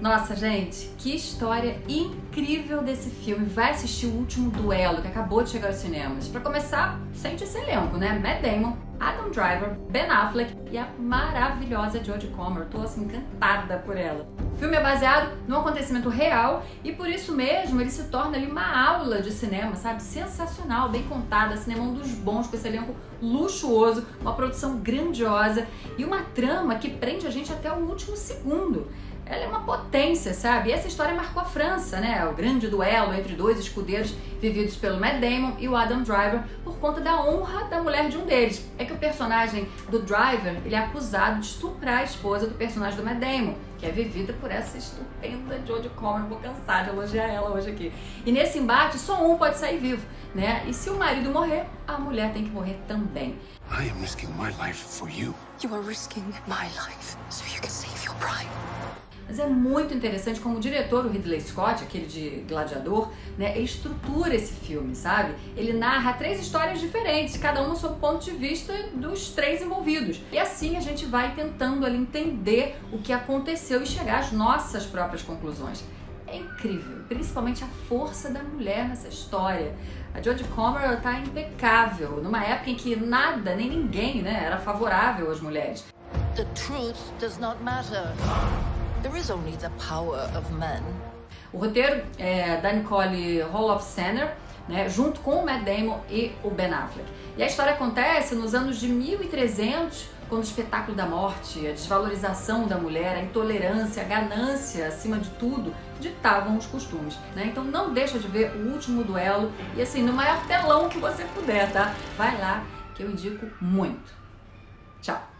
Nossa, gente, que história incrível desse filme. Vai assistir o último duelo que acabou de chegar aos cinemas. Para começar, sente esse elenco, né? Matt Damon, Adam Driver, Ben Affleck e a maravilhosa Jodie Comer. Tô assim encantada por ela. O filme é baseado num acontecimento real e por isso mesmo ele se torna ali uma aula de cinema, sabe? Sensacional, bem contada, cinema um dos bons com esse elenco luxuoso, uma produção grandiosa e uma trama que prende a gente até o último segundo ela é uma potência, sabe? E essa história marcou a França, né? O grande duelo entre dois escudeiros vividos pelo Matt Damon e o Adam Driver por conta da honra da mulher de um deles. É que o personagem do Driver, ele é acusado de estuprar a esposa do personagem do Matt Damon, que é vivida por essa estupenda Jodie Comer. Vou cansar de elogiar ela hoje aqui. E nesse embate, só um pode sair vivo, né? E se o marido morrer, a mulher tem que morrer também. I am risking my life for you. You are risking my life so you can save your pride. Mas é muito interessante como o diretor, o Ridley Scott, aquele de Gladiador, né, estrutura esse filme, sabe? Ele narra três histórias diferentes, cada uma sob o ponto de vista dos três envolvidos. E assim a gente vai tentando ali entender o que aconteceu e chegar às nossas próprias conclusões. É incrível, principalmente a força da mulher nessa história. A Jodie Comer está impecável, numa época em que nada, nem ninguém, né, era favorável às mulheres. The truth does not matter. O roteiro é da Nicole Holofcener, né, junto com o Matt Damon e o Ben Affleck. E a história acontece nos anos de 1300, quando o espetáculo da morte, a desvalorização da mulher, a intolerância, a ganância, acima de tudo, ditavam os costumes. Né? Então não deixa de ver o último duelo e assim, no maior telão que você puder, tá? Vai lá que eu indico muito. Tchau!